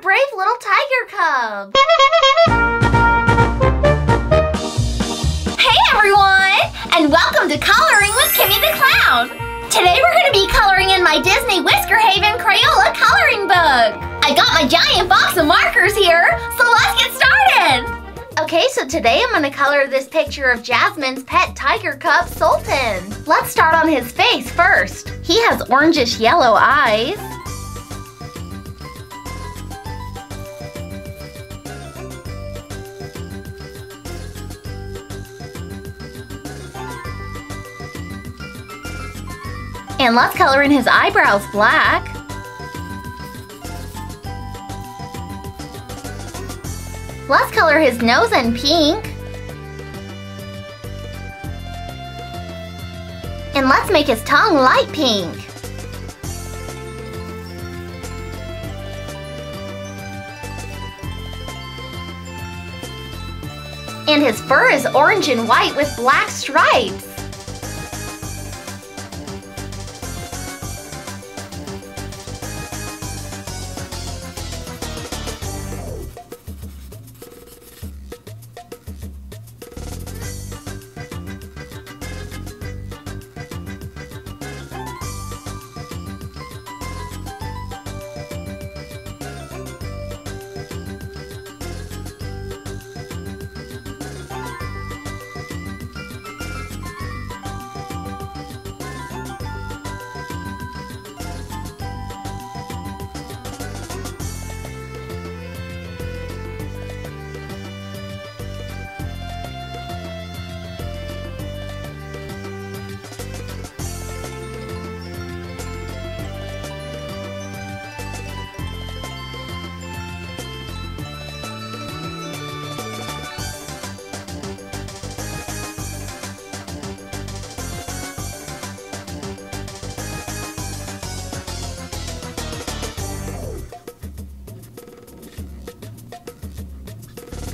brave little tiger cub! Hey everyone! And welcome to Coloring with Kimmi the Clown! Today we're going to be coloring in my Disney Whisker Haven Crayola coloring book! I got my giant box of markers here, so let's get started! Okay, so today I'm gonna color this picture of Jasmine's pet tiger cub, Sultan. Let's start on his face first. He has orangish yellow eyes. And let's color in his eyebrows black. Let's color his nose in pink. And let's make his tongue light pink. And his fur is orange and white with black stripes.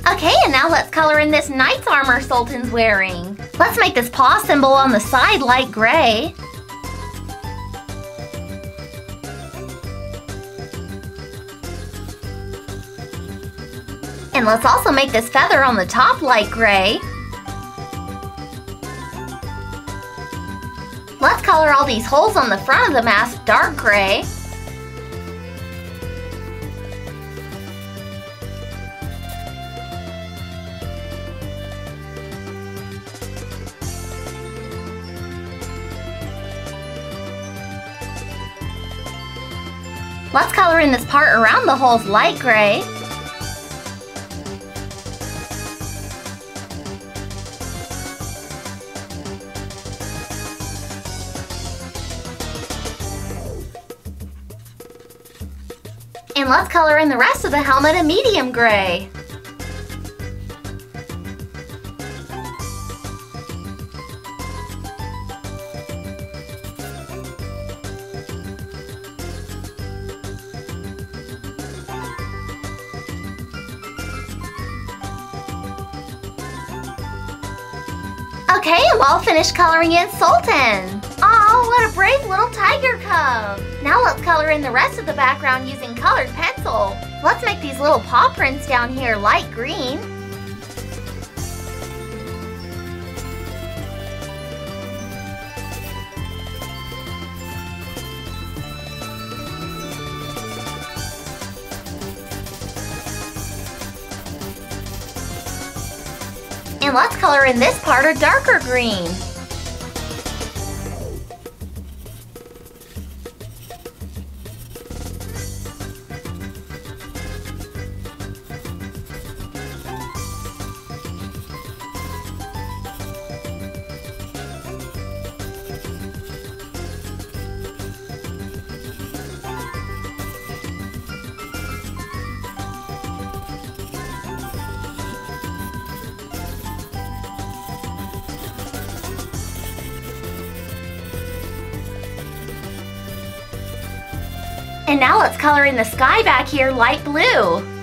Okay, and now let's color in this knight's armor Sultan's wearing. Let's make this paw symbol on the side light gray. And let's also make this feather on the top light gray. Let's color all these holes on the front of the mask dark gray. Let's color in this part around the holes light gray. And let's color in the rest of the helmet a medium gray. Okay, I'm all finished coloring in Sultan. Oh, what a brave little tiger cub. Now let's color in the rest of the background using colored pencil. Let's make these little paw prints down here light green. And let's color in this part a darker green. And now let's color in the sky back here light blue.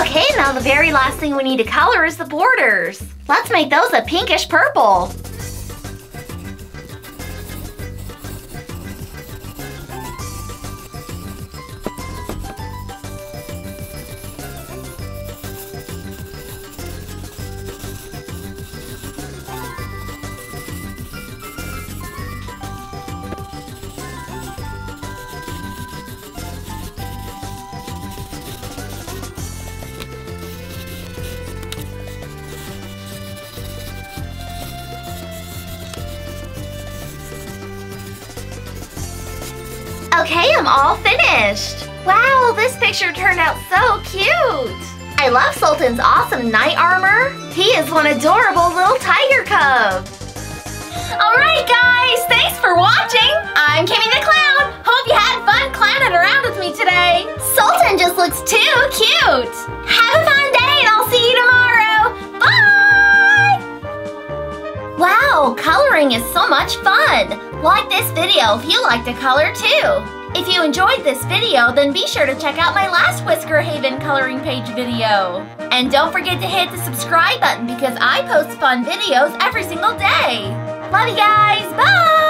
Okay, now the very last thing we need to color is the borders. Let's make those a pinkish purple. Okay, I'm all finished. Wow, this picture turned out so cute. I love Sultan's awesome knight armor. He is one adorable little tiger cub. Alright guys, thanks for watching. I'm Kimmi the Clown. Hope you had fun clowning around with me today. Sultan just looks too cute. Have a fun day and I'll see you tomorrow. Bye! Wow, coloring is so much fun. Like this video if you like to color too. If you enjoyed this video, then be sure to check out my last Whisker Haven coloring page video. And don't forget to hit the subscribe button because I post fun videos every single day. Love you guys, bye!